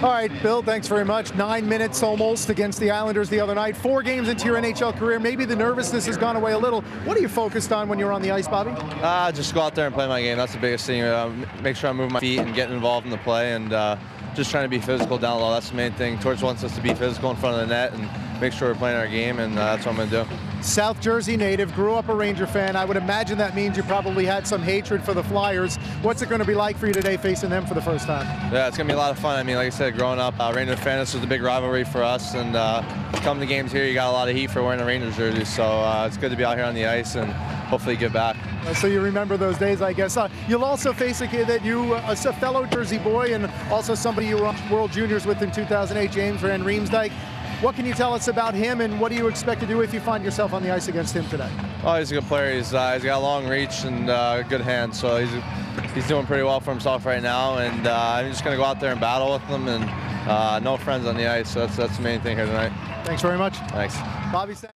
All right, Bill, thanks very much. Nine minutes almost against the Islanders the other night. Four games into your NHL career. Maybe the nervousness has gone away a little. What are you focused on when you're on the ice, Bobby? Uh, just go out there and play my game. That's the biggest thing. Uh, make sure I move my feet and getting involved in the play and uh, just trying to be physical down low. That's the main thing. Torts wants us to be physical in front of the net and make sure we're playing our game, and uh, that's what I'm going to do. South Jersey native, grew up a Ranger fan. I would imagine that means you probably had some hatred for the Flyers. What's it going to be like for you today facing them for the first time? Yeah, it's going to be a lot of fun. I mean, like I said, growing up, uh, Ranger fan, this was a big rivalry for us, and uh, come to games here, you got a lot of heat for wearing a Rangers jersey, so uh, it's good to be out here on the ice and hopefully get back. Uh, so you remember those days, I guess. Uh, you'll also face a kid that you, uh, a fellow Jersey boy, and also somebody you were on World Juniors with in 2008, James Van Riemsdyk. What can you tell us about him, and what do you expect to do if you find yourself on the ice against him today? Oh, he's a good player. He's, uh, he's got long reach and uh, good hands, so he's he's doing pretty well for himself right now. And uh, I'm just going to go out there and battle with him, and uh, no friends on the ice. So that's that's the main thing here tonight. Thanks very much. Thanks. Bobby.